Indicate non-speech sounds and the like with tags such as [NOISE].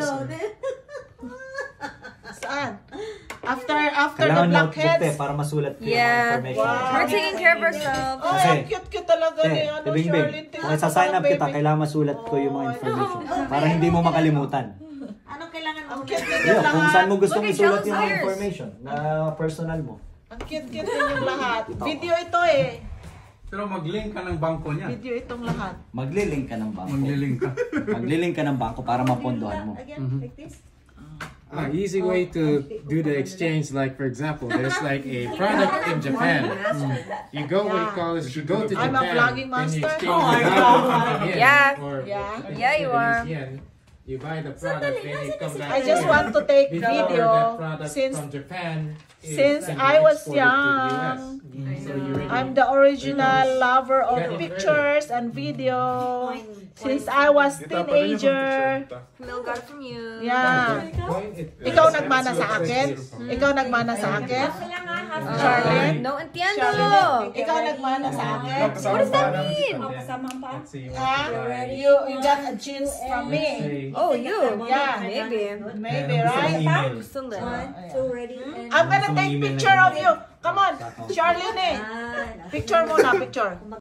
[LAUGHS] Saan? After after the Kailangan te, blackheads. para masulat ko yung mga Yeah. information. Wow. We're taking care of ourselves. Ay, Kasi- ang cute-cute talaga ni ano, te Bing Bing, Charlene. kung isa-sign up kita, kailangan masulat ko yung mga information. Para hindi mo makalimutan. Anong kailangan mo? Ang cute-cute Yeah, yung kung saan mo gusto mong at isulat Charles yung information na personal mo. Ang cute-cute yung lahat. Video ito eh. Pero mag-link ka ng bangko niya. Video itong lahat. Maglilink ka ng bangko. Mag-link ka. [LAUGHS] Maglilink ka ng bangko para mapondohan mo. Again, like this? Uh, easy way to do the exchange, like for example, there's like a product in Japan. You go, what you call this? You go to I'm Japan, a vlogging exchange Oh in yen, Yeah. Yeah. Yeah, you are. You buy the product, then it comes. I just want to take video since from Japan is since I was young. So I'm the original lover of pictures and video. Since I was teenager. It from you. Yeah. Ikaw nagmana sa akin? Ikaw nagmana sa akin? Uh, No entiendo. Ikaw nagmana sa akin? What does that mean? See what Ha? you got a jeans from me. Oh, you. Yeah. Maybe. Maybe, right? One, two, ready, and... I'm gonna take picture of you. Come on, Charlene. eh. Picture muna, picture. [LAUGHS]